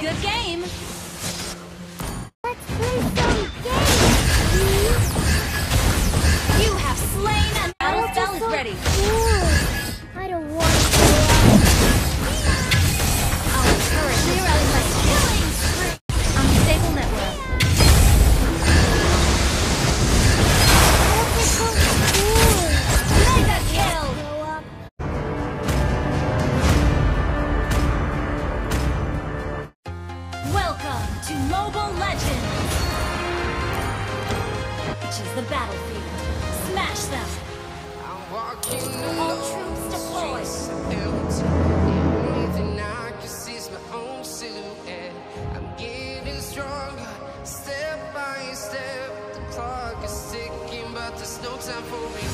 Good game. The battlefield. Smash them! All troops deployed. Step by step. The clock is ticking, but there's no time for me.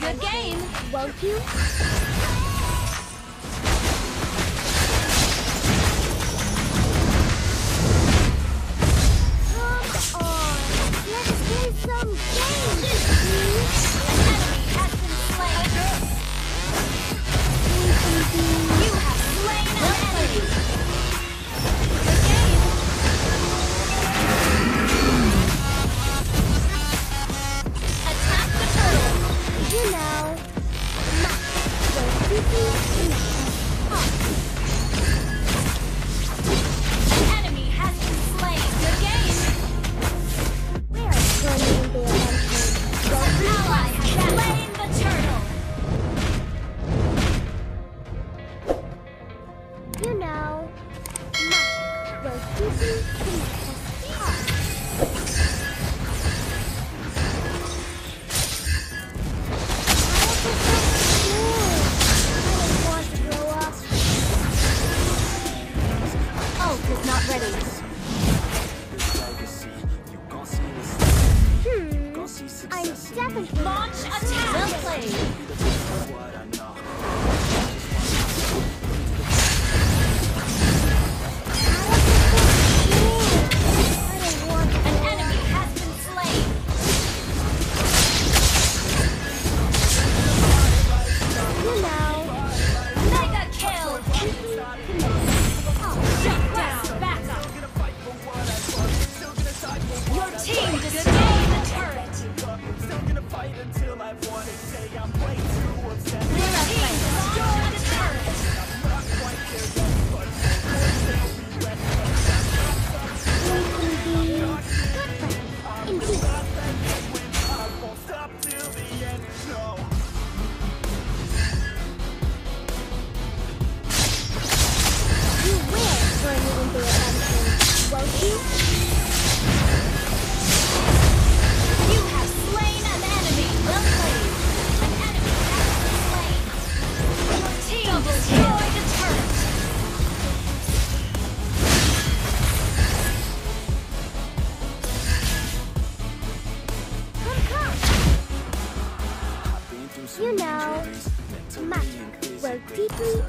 Good game, won't you?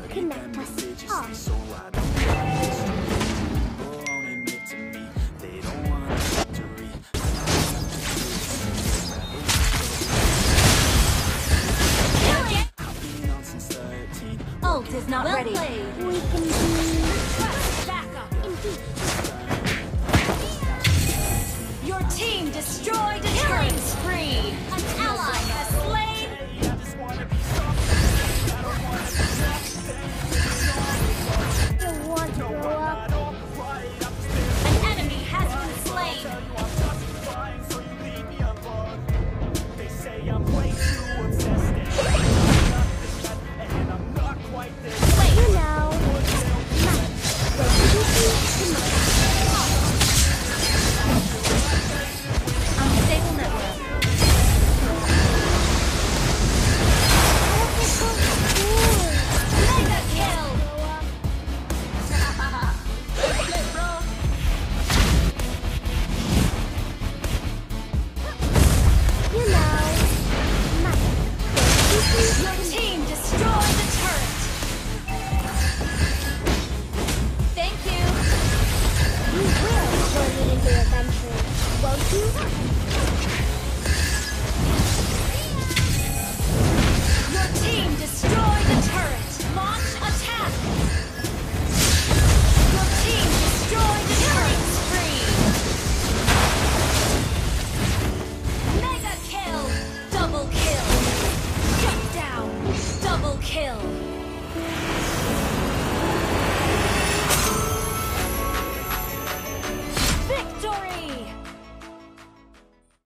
connect us. Ult is not well ready. Played.